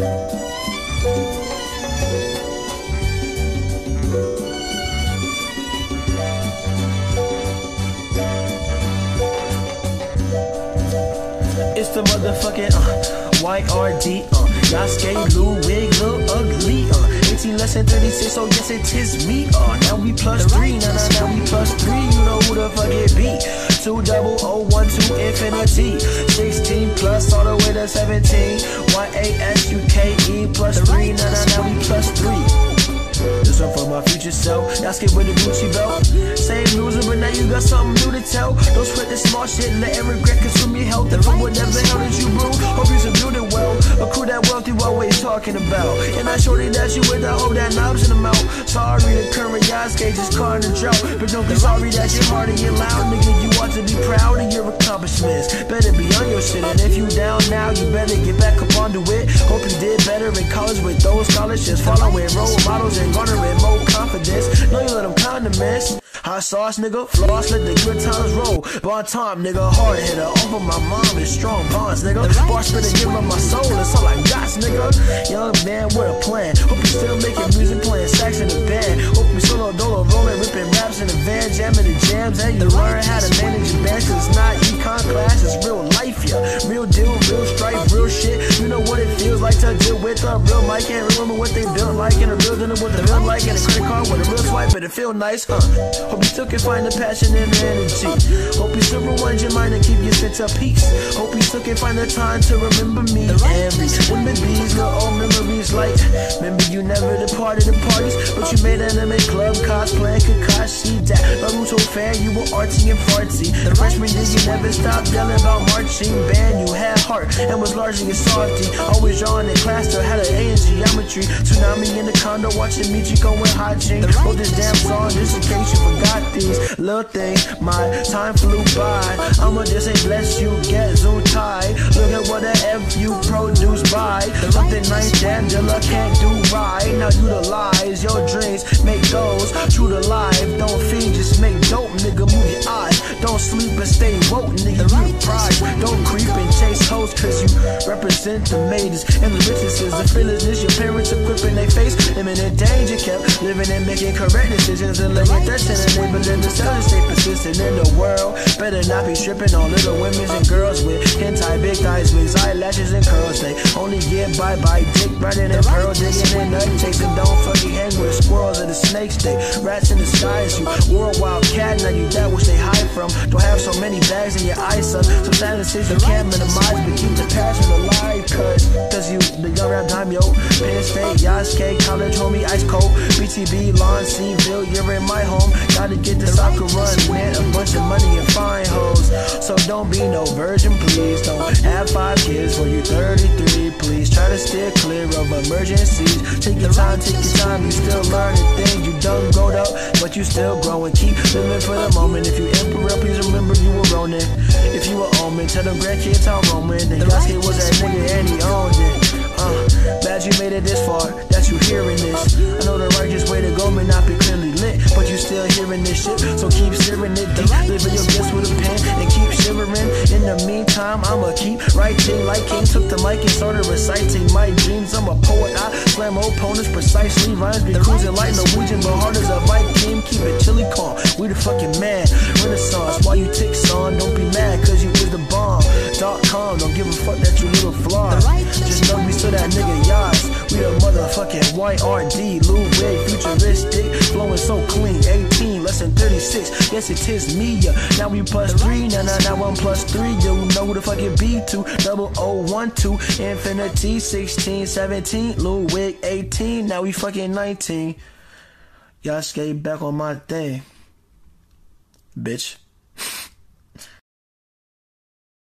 It's the motherfucking uh, YRD, uh, Yasuke, Lou Wig, Lil Ugly, uh, 18 less than 36, so yes it is me, uh, now we plus three, now now now we plus three, you know who the fuck it be, two double O one two infinity, 16 plus all the way to 17, Y got something new to tell. Don't sweat the small shit, let every regret consume your health. And from whatever hell that you brew, hope you subdued it well. A crew that wealth you always talking about. And I shorty that you with, I hope that knobs in the mouth. Sorry, the current Yasuke just caught in the drought. But don't be sorry that you're hard and you're loud, nigga. You ought to be proud of your accomplishments. Better be on your shit, and if you down now, you better get back up onto it. Hope you did better in college with those scholarships. Following role models Hot sauce, nigga, floss, let the good times roll. Bon time, nigga, hard hitter. Over my mom is strong bonds, nigga. Bar spitter, give up my soul, that's all I got, nigga. Young man with a plan. Hope you still making music, playing sax in the band. Hope you solo dolo rolling, ripping raps in the van, jamming the jams. And you learn how to manage your band, cause it's not econ class, it's real life, yeah. Real deal, real strife, real shit. You know what it feels like to deal with a real mic. Can't remember what they built like in a real dinner with a real like in a credit card with a real but it feel nice, huh? Hope you still can find the passion and the energy. Hope you still rewind your mind and keep your sense of peace. Hope you still can find the time to remember me and me. Remember these little old memories made anime club cosplay Kakashi that Naruto fan, you were artsy and fartsy. The freshman year you never stopped yelling about marching band. You had heart and was largely a softy. Always drawing in class, still had an A in geometry. Tsunami in the condo watching Michiko and Hatchin. Wrote this damn song just in case you forgot these little things. My time flew by. I'ma just say bless you, get Something nice Angela can't do right. Now utilize your dreams, make goals true to life. And woke, nigga. You the prize. Don't creep and chase hoes, cause you represent the maidens and the richnesses. The fearlessness your parents equipping they face. Imminent danger kept living and making correct decisions and laying threats and enabling themselves to stay persistent in the world. Better not be stripping on little women and girls with hentai, big thighs, wigs, eyelashes, and curls. They only get by by dick riding and pearl digging and nut chasing. Don't fucking hang with squirrels or the snakes. They rats in the skies. A wild cat, now you that which they hide from. Don't have so many bags in your eyes, son. Some silences you can't minimize, but keep the passion alive. Cause, cause you, the young rap time, yo. Penn State, Yasuke, college homie, ice cold. BTB, lawn, Seaville, you're in my home. Gotta get the soccer run, man. A bunch of money and fine hoes. So don't be no virgin, please. Don't have five kids for you 33, please. Try to steer clear of emergencies. Take your time, take your time. You still learning but you still growing. Keep living for the moment. If you emperor, please remember you were Ronin. If you were Omen, tell them grandkids how Roman. Then Yasuke was that nigga and he owned it. Uh, glad you made it this far, that you hearing this. I know the righteous way to go may not be clearly lit, but still hearing this shit. So keep steering it deep, living your best with a pen, and keep shivering. In the meantime, I'ma keep writing like King took the mic and started reciting my dreams. I'm a poet, I slam opponents precisely. Rhymes be cruising like Norwegian, but hard as a Viking. Keep it chilly calm, we the fucking man. Renaissance, why you tick son? Don't be mad, cause you is the bomb. Dot com, don't give a fuck that you little flaws. Just know me so that nigga Yas. We the motherfucking YRD, Lou 36. Yes, it is me. yeah. Now we plus three, now now now one plus three. You know who the fuck it be two. Double O one two. Infinity 16, 17. Ludwig 18. Now we fucking 19. Y'all skate back on my thing. Bitch.